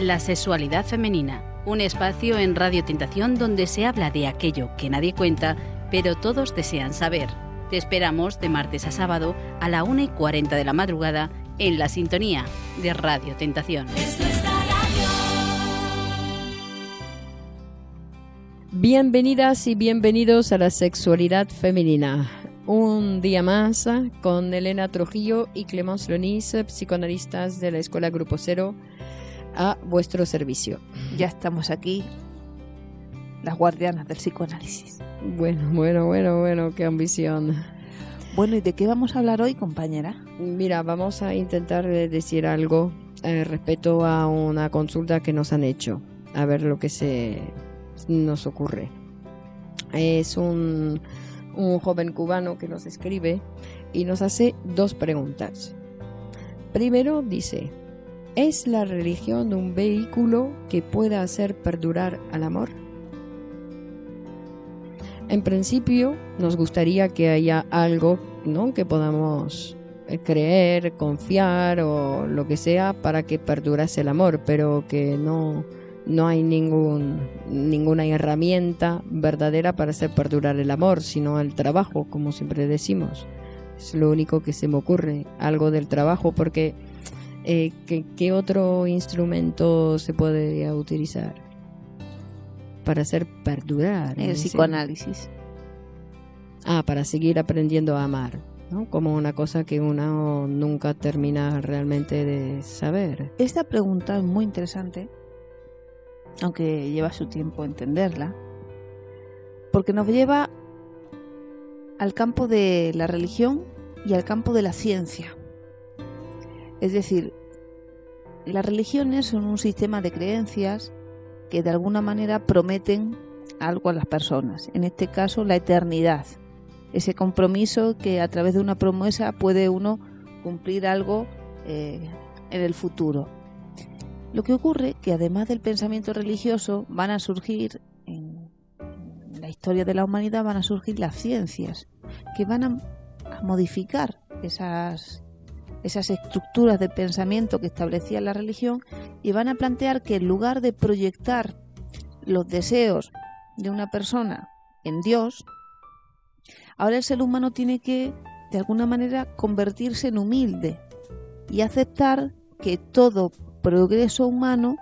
La sexualidad femenina, un espacio en Radio Tentación donde se habla de aquello que nadie cuenta, pero todos desean saber. Te esperamos de martes a sábado a la 1 y 40 de la madrugada en la sintonía de Radio Tentación. Bienvenidas y bienvenidos a la sexualidad femenina. Un día más con Elena Trujillo y Clemence Lonis, psicoanalistas de la Escuela Grupo Cero, a vuestro servicio. Ya estamos aquí, las guardianas del psicoanálisis. Bueno, bueno, bueno, bueno, qué ambición. Bueno, ¿y de qué vamos a hablar hoy, compañera? Mira, vamos a intentar decir algo eh, respecto a una consulta que nos han hecho, a ver lo que se nos ocurre. Es un, un joven cubano que nos escribe y nos hace dos preguntas. Primero dice, ¿es la religión un vehículo que pueda hacer perdurar al amor? En principio, nos gustaría que haya algo ¿no? que podamos eh, creer, confiar o lo que sea para que perdurase el amor, pero que no, no hay ningún, ninguna herramienta verdadera para hacer perdurar el amor, sino el trabajo, como siempre decimos. Es lo único que se me ocurre, algo del trabajo, porque eh, ¿qué, ¿qué otro instrumento se puede utilizar para hacer perdurar? El ¿sí? psicoanálisis. Ah, para seguir aprendiendo a amar, ¿no? Como una cosa que uno nunca termina realmente de saber. Esta pregunta es muy interesante, aunque lleva su tiempo entenderla, porque nos lleva al campo de la religión y al campo de la ciencia. Es decir, las religiones son un sistema de creencias que de alguna manera prometen algo a las personas, en este caso la eternidad, ese compromiso que a través de una promesa puede uno cumplir algo eh, en el futuro. Lo que ocurre que además del pensamiento religioso van a surgir en la historia de la humanidad van a surgir las ciencias que van a, a modificar esas esas estructuras de pensamiento que establecía la religión y van a plantear que en lugar de proyectar los deseos de una persona en Dios, ahora el ser humano tiene que, de alguna manera, convertirse en humilde y aceptar que todo progreso humano,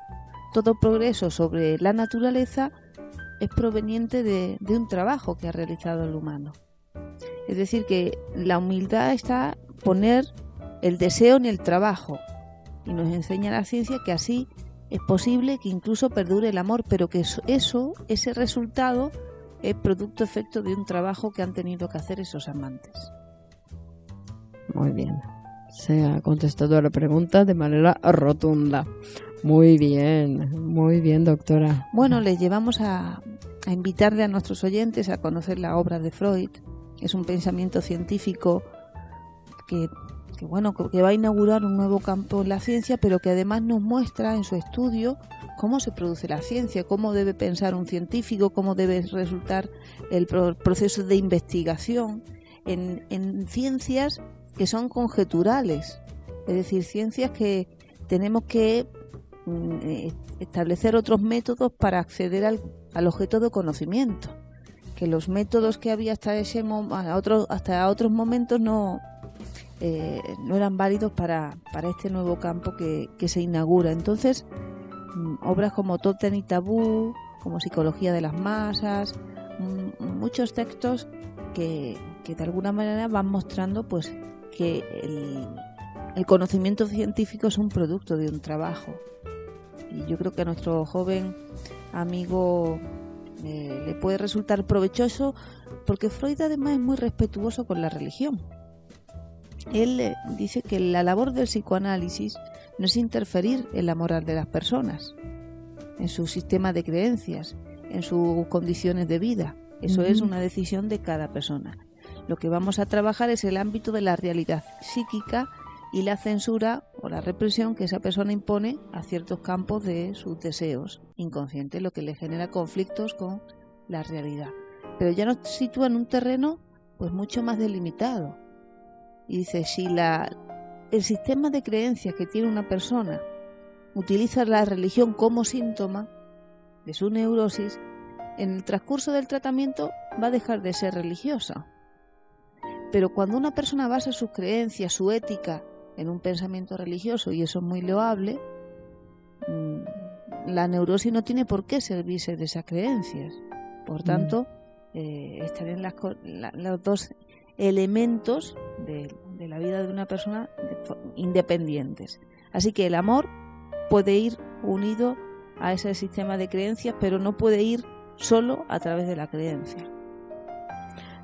todo progreso sobre la naturaleza, es proveniente de, de un trabajo que ha realizado el humano. Es decir, que la humildad está poner el deseo ni el trabajo. Y nos enseña la ciencia que así es posible que incluso perdure el amor, pero que eso, eso ese resultado es producto efecto de un trabajo que han tenido que hacer esos amantes. Muy bien. Se ha contestado a la pregunta de manera rotunda. Muy bien, muy bien, doctora. Bueno, les llevamos a, a invitarle a nuestros oyentes a conocer la obra de Freud. Es un pensamiento científico que que bueno que va a inaugurar un nuevo campo en la ciencia, pero que además nos muestra en su estudio cómo se produce la ciencia, cómo debe pensar un científico, cómo debe resultar el proceso de investigación en, en ciencias que son conjeturales, es decir, ciencias que tenemos que mm, establecer otros métodos para acceder al, objeto de conocimiento. Que los métodos que había hasta ese a otro, hasta otros momentos no, eh, no eran válidos para, para este nuevo campo que, que se inaugura. Entonces, mm, obras como Totem y Tabú, como Psicología de las Masas, mm, muchos textos que, que, de alguna manera van mostrando pues que el, conocimiento científico es un producto de un trabajo. Y yo creo que a nuestro joven amigo eh, le puede resultar provechoso porque Freud además es muy respetuoso con la religión él dice que la labor del psicoanálisis no es interferir en la moral de las personas, en su sistema de creencias, en sus condiciones de vida. Eso uh -huh. es una decisión de cada persona. Lo que vamos a trabajar es el ámbito de la realidad psíquica y la censura o la represión que esa persona impone a ciertos campos de sus deseos inconscientes, lo que le genera conflictos con la realidad. Pero ya nos sitúa en un terreno pues mucho más delimitado y dice, si la, el sistema de creencias que tiene una persona utiliza la religión como síntoma de su neurosis, en el transcurso del tratamiento va a dejar de ser religiosa. Pero cuando una persona basa sus creencias, su ética, en un pensamiento religioso, y eso es muy loable, mm, la neurosis no tiene por qué servirse de esas creencias. Por tanto, eh, estarían las, los dos elementos de, la vida de una persona independientes. Así que el amor puede ir unido a ese sistema de creencias, pero no puede ir solo a través de la creencia.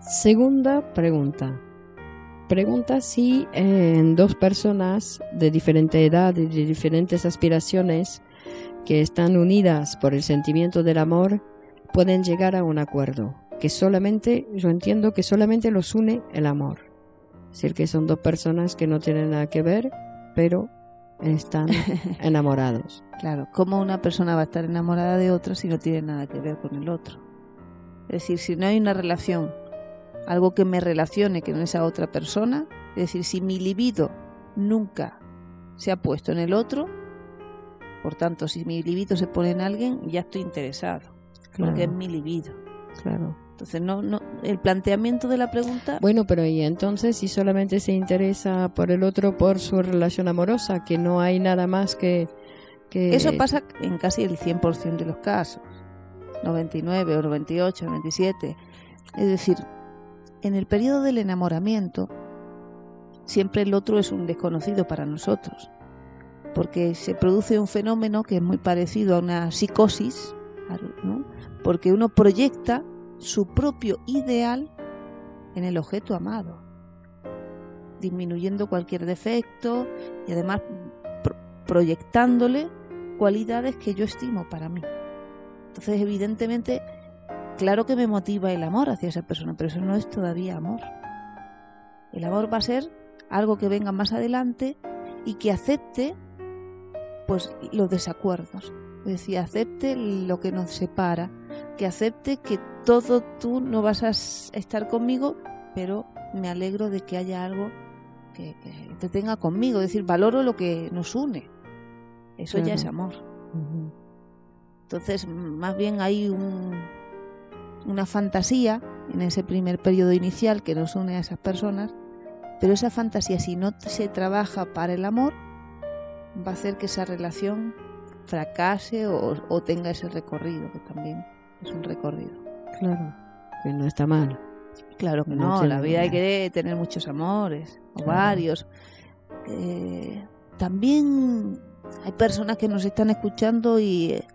Segunda pregunta. Pregunta si en dos personas de diferente edad y de diferentes aspiraciones que están unidas por el sentimiento del amor pueden llegar a un acuerdo que solamente, yo entiendo que solamente los une el amor. Es decir, que son dos personas que no tienen nada que ver, pero están enamorados. Claro, ¿cómo una persona va a estar enamorada de otra si no tiene nada que ver con el otro? Es decir, si no hay una relación, algo que me relacione con esa otra persona, es decir, si mi libido nunca se ha puesto en el otro, por tanto, si mi libido se pone en alguien, ya estoy interesado, porque es mi libido. Claro. Entonces, no, no, el planteamiento de la pregunta. Bueno, pero y entonces si solamente se interesa por el otro por su relación amorosa, que no hay nada más que. que... Eso pasa en casi el 100% de los casos. 99 o 98, 97. Es decir, en el periodo del enamoramiento, siempre el otro es un desconocido para nosotros. Porque se produce un fenómeno que es muy parecido a una psicosis, ¿no? porque uno proyecta su propio ideal en el objeto amado, disminuyendo cualquier defecto y además proyectándole cualidades que yo estimo para mí. Entonces, evidentemente, claro que me motiva el amor hacia esa persona, pero eso no es todavía amor. El amor va a ser algo que venga más adelante y que acepte pues los desacuerdos, es decir, acepte lo que nos separa, que acepte que todo tú no vas a estar conmigo, pero me alegro de que haya algo que, te tenga conmigo. Es decir, valoro lo que nos une. Eso ya es amor. Entonces, más bien hay un, una fantasía en ese primer periodo inicial que nos une a esas personas, pero esa fantasía, si no se trabaja para el amor, va a hacer que esa relación fracase o, o tenga ese recorrido, que también es un recorrido. Claro, que no está mal. Claro que no, la vida hay que tener muchos amores, o varios. Eh, también hay personas que nos están escuchando y eh,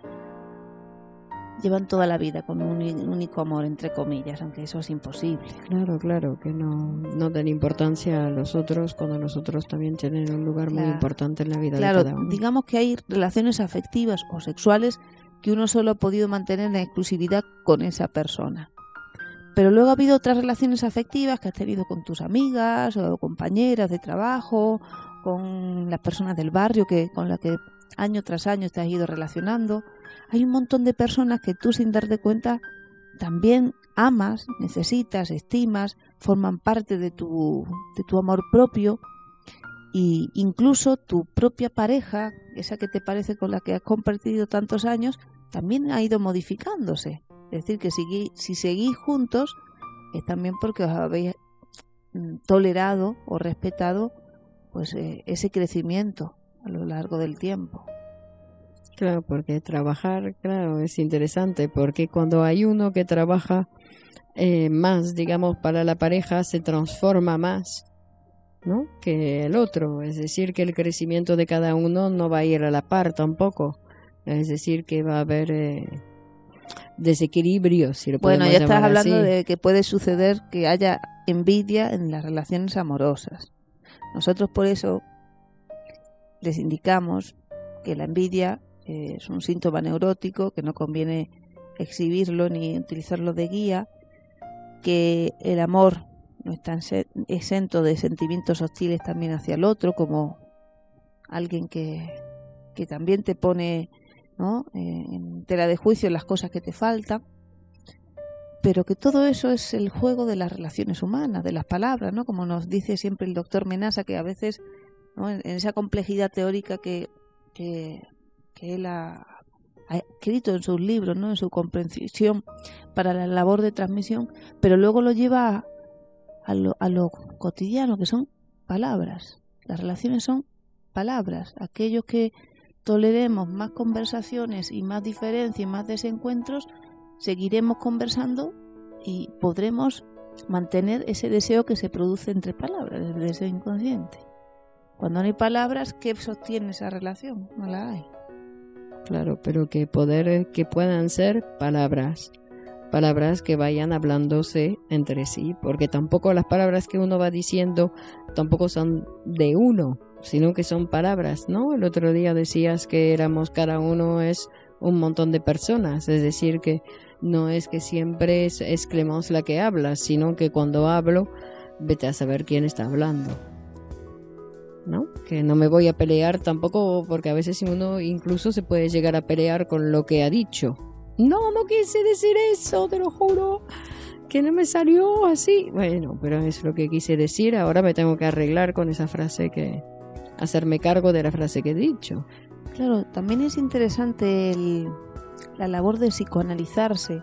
llevan toda la vida con un, único amor, entre comillas, aunque eso es imposible. Claro, claro, que no, no den importancia a los otros cuando nosotros también tienen un lugar muy importante en la vida de cada uno. Digamos que hay relaciones afectivas o sexuales que uno solo ha podido mantener en exclusividad con esa persona. Pero luego ha habido otras relaciones afectivas que has tenido con tus amigas o compañeras de trabajo, con las personas del barrio que con las que año tras año te has ido relacionando. Hay un montón de personas que tú sin darte cuenta también amas, necesitas, estimas, forman parte de tu, de tu amor propio y incluso tu propia pareja, esa que te parece con la que has compartido tantos años, también ha ido modificándose. Es decir, que si, seguís juntos es también porque os habéis mm, tolerado o respetado pues eh, ese crecimiento a lo largo del tiempo. Claro, porque trabajar, claro, es interesante, porque cuando hay uno que trabaja eh, más, digamos, para la pareja, se transforma más ¿no? que el otro. Es decir, que el crecimiento de cada uno no va a ir a la par tampoco. Es decir, que va a haber eh, desequilibrio. Si lo bueno, ya estás hablando así. de que puede suceder que haya envidia en las relaciones amorosas. Nosotros por eso les indicamos que la envidia eh, es un síntoma neurótico, que no conviene exhibirlo ni utilizarlo de guía, que el amor no está exento de sentimientos hostiles también hacia el otro, como alguien que, que también te pone ¿no? Eh, en tela de juicio las cosas que te faltan, pero que todo eso es el juego de las relaciones humanas, de las palabras, ¿no? como nos dice siempre el doctor Menasa, que a veces en esa complejidad teórica que, que él ha, escrito en sus libros, ¿no? en su comprensión para la labor de transmisión, pero luego lo lleva a, lo, a lo cotidiano, que son palabras. Las relaciones son palabras. Aquellos que toleremos más conversaciones y más diferencias y más desencuentros, seguiremos conversando y podremos mantener ese deseo que se produce entre palabras, el deseo inconsciente. Cuando no hay palabras, ¿qué sostiene esa relación? No la hay. Claro, pero que poder que puedan ser palabras, palabras que vayan hablándose entre sí, porque tampoco las palabras que uno va diciendo tampoco son de uno, sino que son palabras, ¿no? El otro día decías que éramos cada uno es un montón de personas, es decir, que no es que siempre es, es la que habla, sino que cuando hablo, vete a saber quién está hablando. ¿No? Que no me voy a pelear tampoco, porque a veces uno incluso se puede llegar a pelear con lo que ha dicho. No, no quise decir eso, te lo juro, que no me salió así. Bueno, pero es lo que quise decir, ahora me tengo que arreglar con esa frase que, hacerme cargo de la frase que he dicho. Claro, también es interesante el, la labor de psicoanalizarse,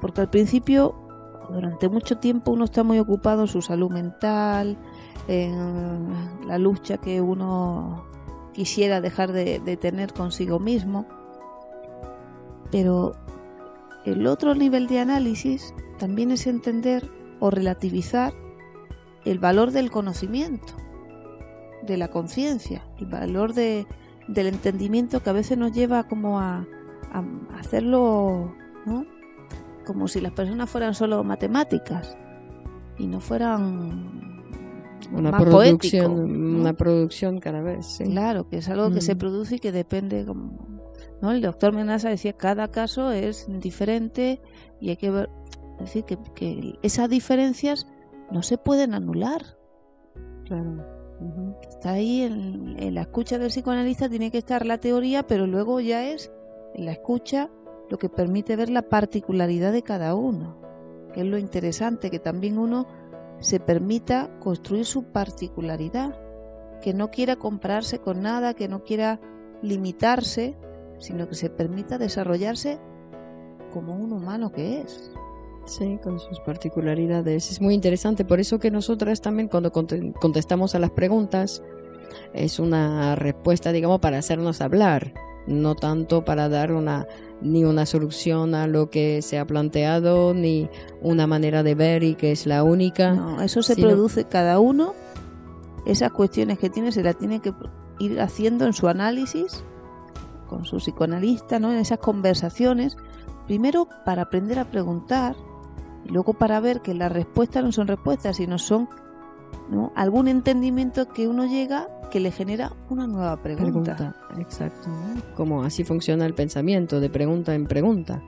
porque al principio, durante mucho tiempo, uno está muy ocupado en su salud mental, en la lucha que uno quisiera dejar de, de tener consigo mismo, pero el otro nivel de análisis también es entender o relativizar el valor del conocimiento, de la conciencia, el valor de, del entendimiento que a veces nos lleva como a, hacerlo, ¿no? Como si las personas fueran solo matemáticas y no fueran una producción, una producción cada vez. Claro, que es algo que se mm. produce y que depende, como, ¿no? El doctor Menasa decía cada caso es diferente y hay que ver, decir, que, que esas diferencias no se pueden anular. Claro. Está ahí en, la escucha del psicoanalista, tiene que estar la teoría, pero luego ya es en la escucha lo que permite ver la particularidad de cada uno, que es lo interesante, que también uno se permita construir su particularidad, que no quiera compararse con nada, que no quiera limitarse, sino que se permita desarrollarse como un humano que es. Sí, con sus particularidades. Es muy interesante. Por eso que nosotras también cuando contestamos a las preguntas es una respuesta, digamos, para hacernos hablar, no tanto para dar una ni una solución a lo que se ha planteado, ni una manera de ver y que es la única. No, eso se produce cada uno. Esas cuestiones que tiene se las tiene que ir haciendo en su análisis con su psicoanalista, ¿no? En esas conversaciones, primero para aprender a preguntar y luego para ver que las respuestas no son respuestas, sino son algún entendimiento que uno llega que le genera una nueva pregunta. exacto. Como así funciona el pensamiento, de pregunta en pregunta.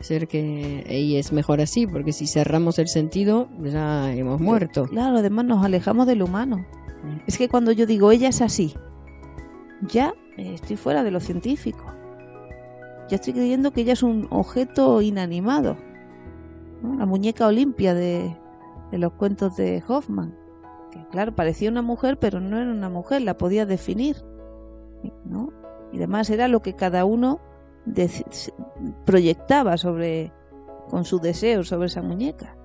Ser que y es mejor así, porque si cerramos el sentido, ya hemos muerto. Claro, además nos alejamos del humano. Es que cuando yo digo ella es así, ya estoy fuera de lo científico. Ya estoy creyendo que ella es un objeto inanimado la muñeca Olimpia de, los cuentos de Hoffman. Que claro, parecía una mujer, pero no era una mujer, la podía definir. ¿no? Y además era lo que cada uno proyectaba sobre con su deseo sobre esa muñeca.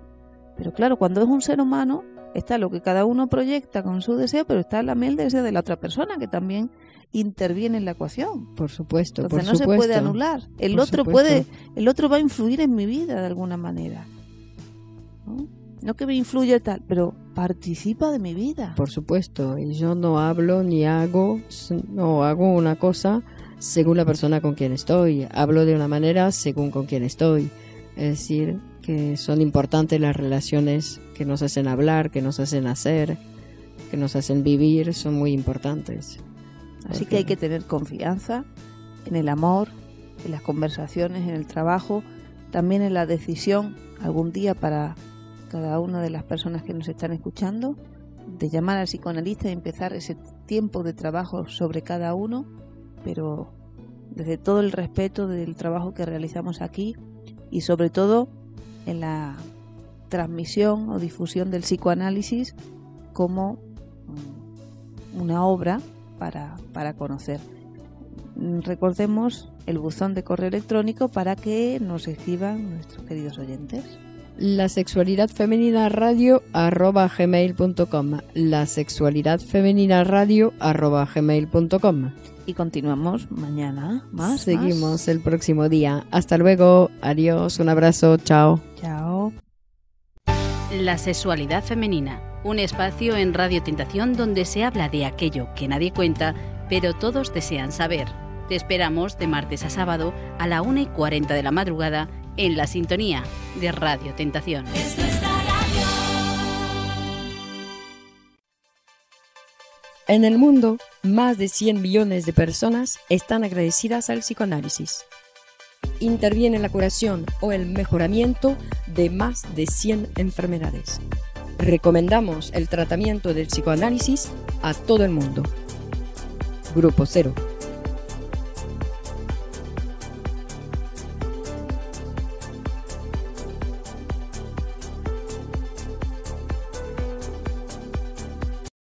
Pero claro, cuando es un ser humano, está lo que cada uno proyecta con su deseo, pero está la el deseo de la otra persona que también interviene en la ecuación. Por supuesto. Entonces no se puede anular. El otro puede, el otro va a influir en mi vida de alguna manera. ¿no? no que me influya tal, pero participa de mi vida. Por supuesto. Y yo no hablo ni hago, no hago una cosa según la persona con quien estoy. Hablo de una manera según con quien estoy. Es decir, que son importantes las relaciones que nos hacen hablar, que nos hacen hacer, que nos hacen vivir, son muy importantes. Así que hay que tener confianza en el amor, en las conversaciones, en el trabajo, también en la decisión algún día para cada una de las personas que nos están escuchando de llamar al psicoanalista y empezar ese tiempo de trabajo sobre cada uno, pero desde todo el respeto del trabajo que realizamos aquí y sobre todo en la transmisión o difusión del psicoanálisis como una obra para, para conocer. recordemos el buzón de correo electrónico para que nos escriban nuestros queridos oyentes. La sexualidad femenina radio arroba gmail.com La sexualidad femenina radio arroba gmail.com Y continuamos mañana más. Seguimos más. el próximo día. Hasta luego. Adiós. Un abrazo. Chao. Chao. La sexualidad femenina. Un espacio en Radio Tentación donde se habla de aquello que nadie cuenta, pero todos desean saber. Te esperamos de martes a sábado a la 1 y 40 de la madrugada en la sintonía de Radio Tentación. En el mundo, más de 100 millones de personas están agradecidas al psicoanálisis. Interviene en la curación o el mejoramiento de más de 100 enfermedades. Recomendamos el tratamiento del psicoanálisis a todo el mundo. Grupo Cero.